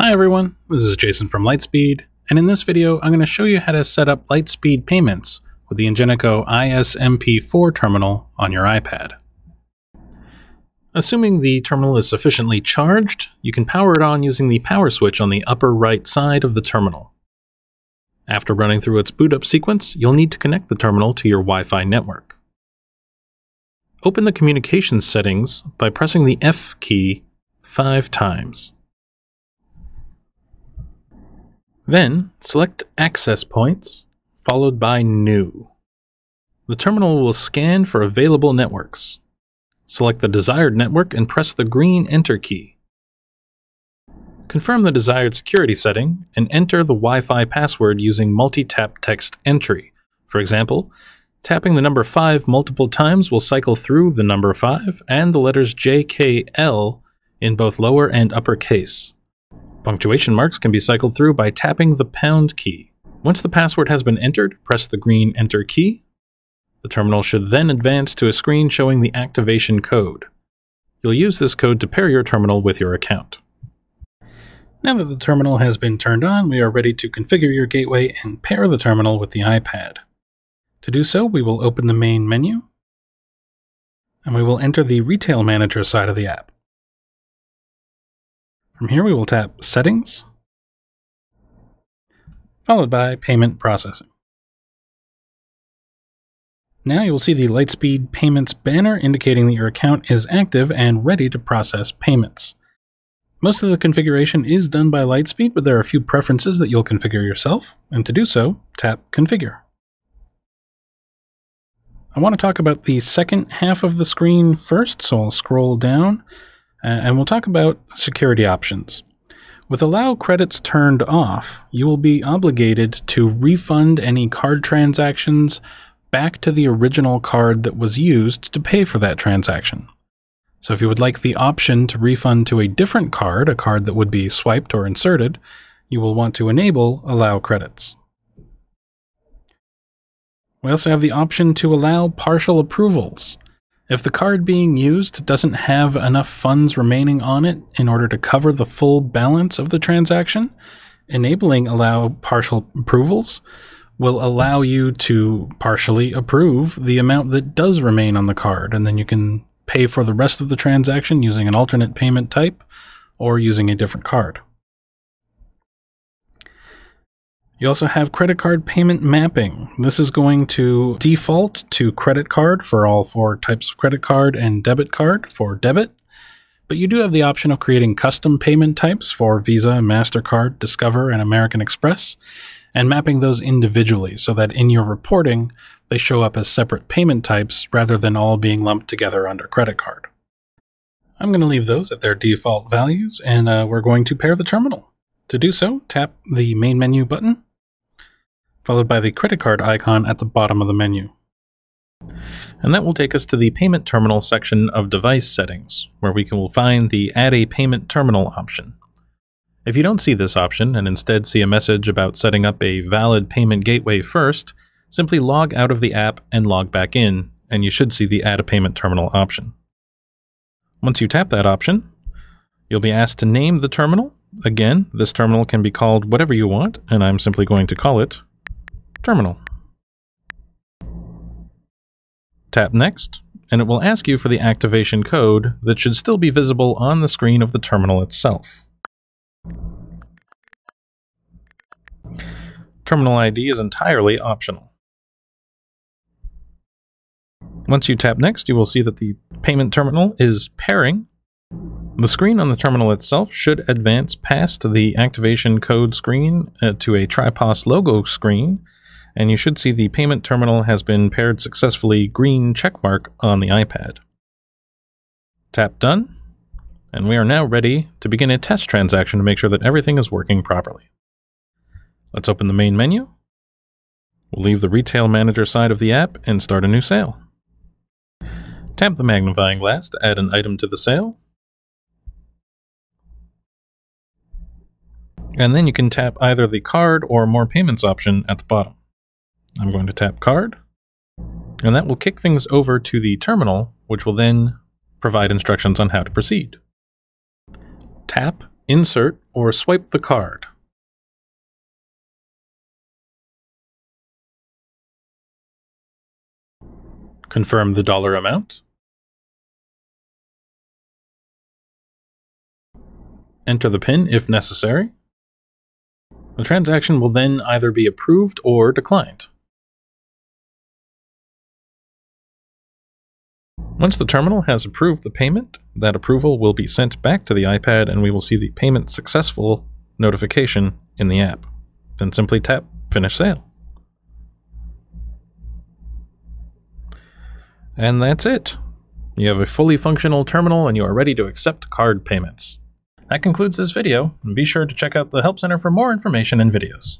Hi everyone, this is Jason from Lightspeed, and in this video I'm going to show you how to set up Lightspeed payments with the Ingenico iSMP4 terminal on your iPad. Assuming the terminal is sufficiently charged, you can power it on using the power switch on the upper right side of the terminal. After running through its boot up sequence, you'll need to connect the terminal to your Wi-Fi network. Open the communications settings by pressing the F key five times. Then, select Access Points, followed by New. The terminal will scan for available networks. Select the desired network and press the green Enter key. Confirm the desired security setting and enter the Wi-Fi password using multi-tap text entry. For example, tapping the number 5 multiple times will cycle through the number 5 and the letters J, K, L in both lower and upper case. Punctuation marks can be cycled through by tapping the pound key. Once the password has been entered, press the green Enter key. The terminal should then advance to a screen showing the activation code. You'll use this code to pair your terminal with your account. Now that the terminal has been turned on, we are ready to configure your gateway and pair the terminal with the iPad. To do so, we will open the main menu, and we will enter the Retail Manager side of the app. From here, we will tap Settings, followed by Payment Processing. Now you will see the Lightspeed Payments banner indicating that your account is active and ready to process payments. Most of the configuration is done by Lightspeed, but there are a few preferences that you'll configure yourself, and to do so, tap Configure. I want to talk about the second half of the screen first, so I'll scroll down and we'll talk about security options. With Allow Credits turned off, you will be obligated to refund any card transactions back to the original card that was used to pay for that transaction. So if you would like the option to refund to a different card, a card that would be swiped or inserted, you will want to enable Allow Credits. We also have the option to allow partial approvals. If the card being used doesn't have enough funds remaining on it in order to cover the full balance of the transaction, enabling allow partial approvals will allow you to partially approve the amount that does remain on the card, and then you can pay for the rest of the transaction using an alternate payment type or using a different card. You also have credit card payment mapping. This is going to default to credit card for all four types of credit card and debit card for debit. But you do have the option of creating custom payment types for Visa, MasterCard, Discover, and American Express, and mapping those individually so that in your reporting, they show up as separate payment types rather than all being lumped together under credit card. I'm going to leave those at their default values, and uh, we're going to pair the terminal. To do so, tap the main menu button followed by the credit card icon at the bottom of the menu. And that will take us to the payment terminal section of device settings, where we can find the add a payment terminal option. If you don't see this option and instead see a message about setting up a valid payment gateway first, simply log out of the app and log back in, and you should see the add a payment terminal option. Once you tap that option, you'll be asked to name the terminal. Again, this terminal can be called whatever you want, and I'm simply going to call it Terminal. Tap Next, and it will ask you for the activation code that should still be visible on the screen of the terminal itself. Terminal ID is entirely optional. Once you tap Next, you will see that the payment terminal is pairing. The screen on the terminal itself should advance past the activation code screen uh, to a triPOS logo screen and you should see the payment terminal has been paired successfully green checkmark on the iPad. Tap Done, and we are now ready to begin a test transaction to make sure that everything is working properly. Let's open the main menu. We'll leave the Retail Manager side of the app and start a new sale. Tap the magnifying glass to add an item to the sale. And then you can tap either the card or more payments option at the bottom. I'm going to tap card, and that will kick things over to the terminal, which will then provide instructions on how to proceed. Tap insert or swipe the card. Confirm the dollar amount. Enter the PIN if necessary. The transaction will then either be approved or declined. Once the terminal has approved the payment, that approval will be sent back to the iPad and we will see the payment successful notification in the app. Then simply tap Finish Sale. And that's it. You have a fully functional terminal and you are ready to accept card payments. That concludes this video, and be sure to check out the Help Center for more information and videos.